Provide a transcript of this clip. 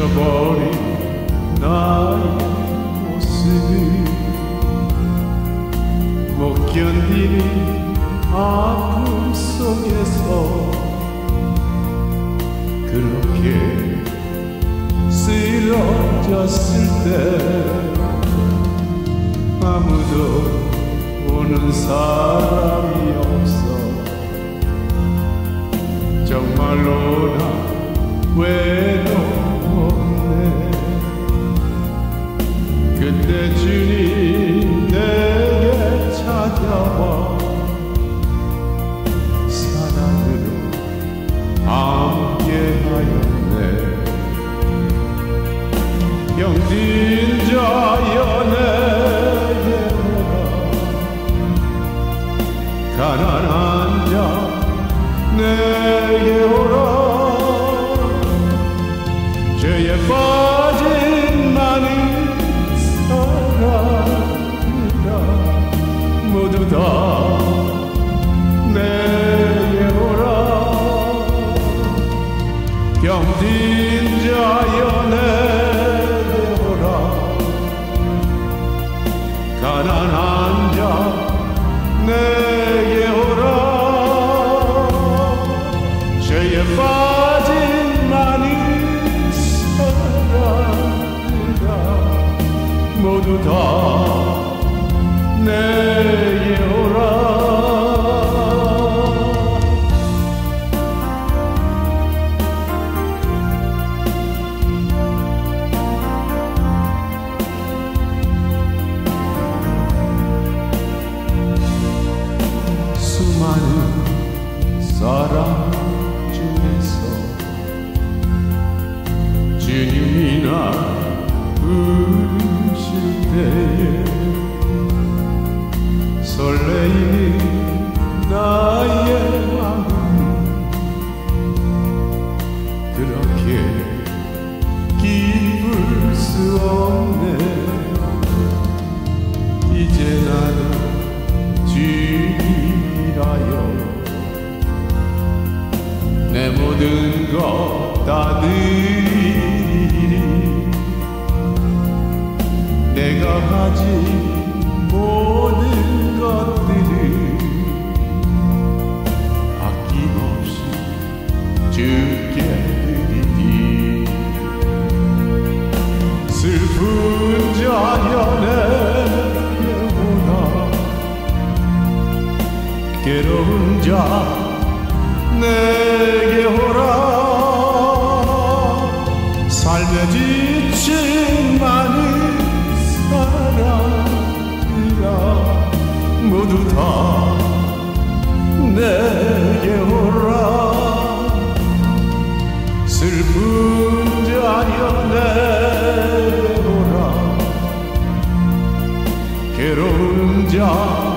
지쳐버린 나의 모습을 못 견디는 아픔 속에서 그렇게 쓰러졌을 때 아무도 오는 사람이 없어. 정말로 나외 찾아와 사랑으로 함께하였네. 병든 자여 내게 오라 가난한 자 내게 오라. 죄에 빠 빠진 많은 사람이라 모두 다내 때에 설레이는 나의 마음. 그렇게 기쁠 수 없네. 이제 나는 주님이라요. 내 모든 것다드 내가 가진 모든 것 슬픈 자여 내게 오라 괴로운 자